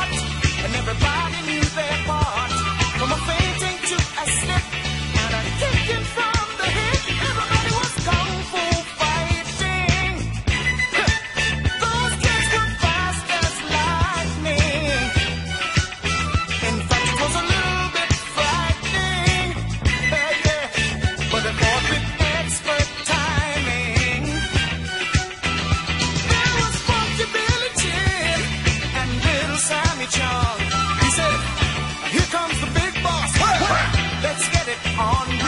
heart, and everybody. on